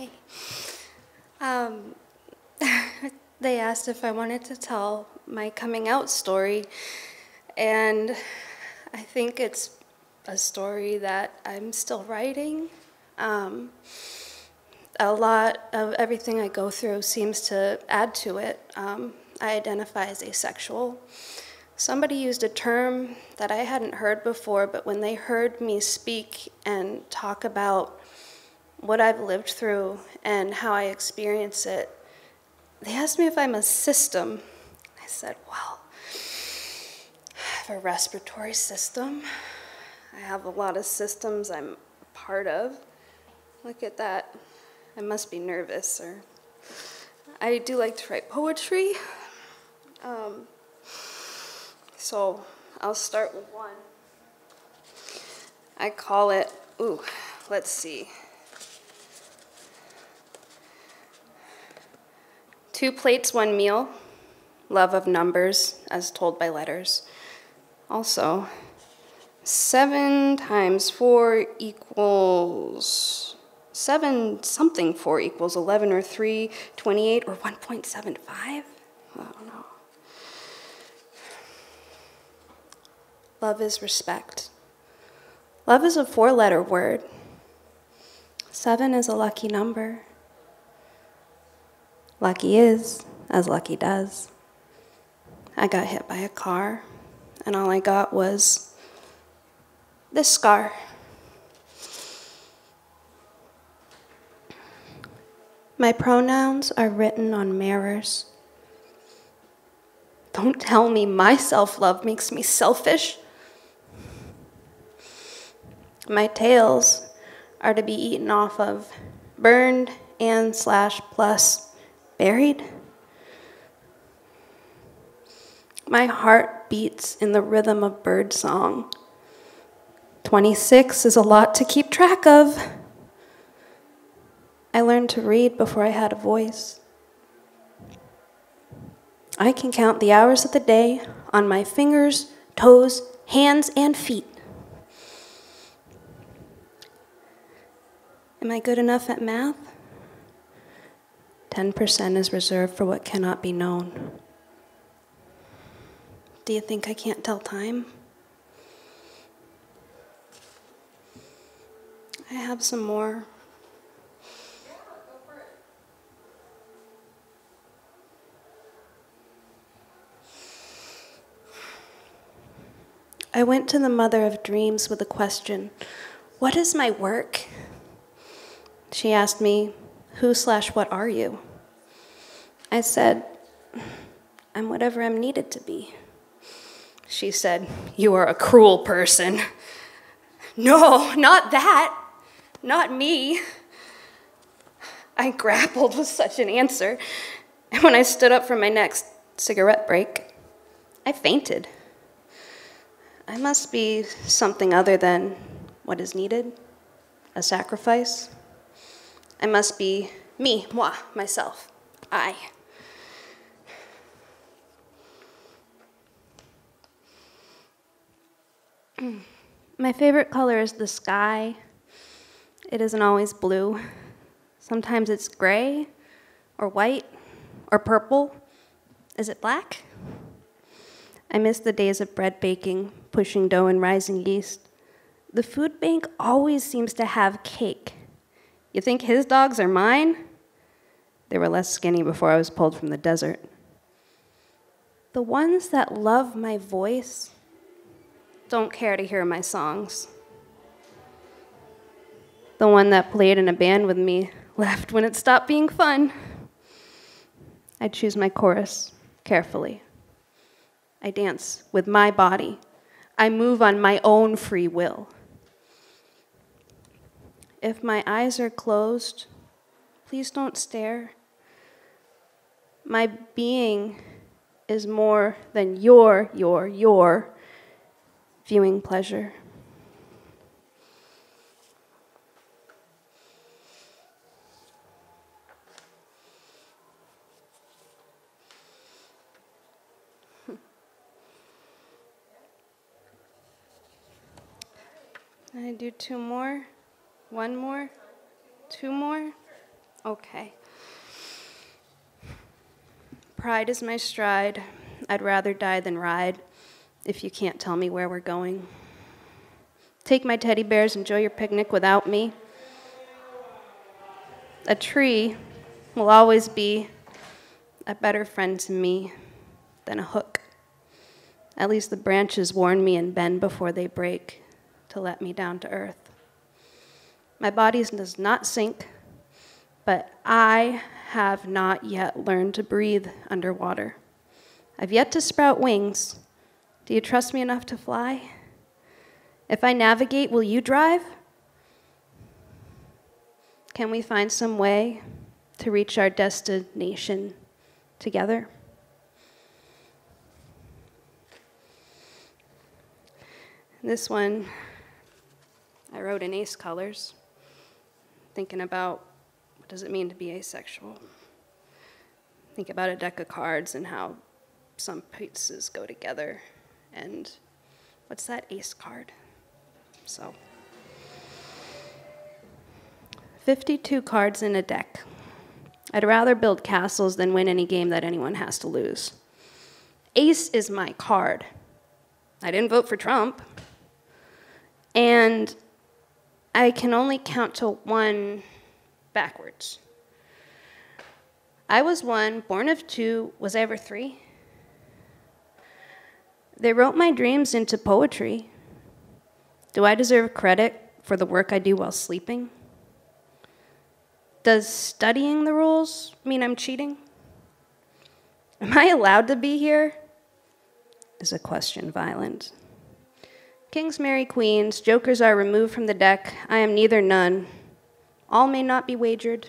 Hi. Um, they asked if I wanted to tell my coming out story, and I think it's a story that I'm still writing. Um, a lot of everything I go through seems to add to it. Um, I identify as asexual. Somebody used a term that I hadn't heard before, but when they heard me speak and talk about what I've lived through and how I experience it, they asked me if I'm a system. I said, well, I have a respiratory system. I have a lot of systems I'm part of. Look at that. I must be nervous, or I do like to write poetry. Um, so I'll start with one. I call it, ooh, let's see. Two plates, one meal. Love of numbers, as told by letters. Also, seven times four equals seven something four equals 11 or 3, 28 or 1.75? I don't know. Love is respect. Love is a four letter word. Seven is a lucky number. Lucky is as lucky does. I got hit by a car, and all I got was this scar. My pronouns are written on mirrors. Don't tell me my self love makes me selfish. My tails are to be eaten off of, burned and slash plus buried. My heart beats in the rhythm of bird song. 26 is a lot to keep track of. I learned to read before I had a voice. I can count the hours of the day on my fingers, toes, hands, and feet. Am I good enough at math? 10% is reserved for what cannot be known. Do you think I can't tell time? I have some more. I went to the mother of dreams with a question What is my work? She asked me, Who slash what are you? I said, I'm whatever I'm needed to be. She said, You are a cruel person. No, not that. Not me. I grappled with such an answer, and when I stood up for my next cigarette break, I fainted. I must be something other than what is needed, a sacrifice. I must be me, moi, myself, I. My favorite color is the sky. It isn't always blue. Sometimes it's gray or white or purple. Is it black? I miss the days of bread baking, pushing dough and rising yeast. The food bank always seems to have cake. You think his dogs are mine? They were less skinny before I was pulled from the desert. The ones that love my voice don't care to hear my songs. The one that played in a band with me left when it stopped being fun. I choose my chorus carefully. I dance with my body. I move on my own free will. If my eyes are closed, please don't stare. My being is more than your, your, your viewing pleasure. I do two more. One more? Two more? Okay. Pride is my stride. I'd rather die than ride if you can't tell me where we're going. Take my teddy bears, enjoy your picnic without me. A tree will always be a better friend to me than a hook. At least the branches warn me and bend before they break to let me down to earth. My body does not sink, but I have not yet learned to breathe underwater. I've yet to sprout wings. Do you trust me enough to fly? If I navigate, will you drive? Can we find some way to reach our destination together? This one, I wrote in ace colors, thinking about what does it mean to be asexual. Think about a deck of cards and how some pieces go together. And what's that ace card? So, 52 cards in a deck. I'd rather build castles than win any game that anyone has to lose. Ace is my card. I didn't vote for Trump. And I can only count to one backwards. I was one, born of two. Was I ever three? They wrote my dreams into poetry. Do I deserve credit for the work I do while sleeping? Does studying the rules mean I'm cheating? Am I allowed to be here? Is a question violent. Kings marry queens, jokers are removed from the deck. I am neither none. All may not be wagered.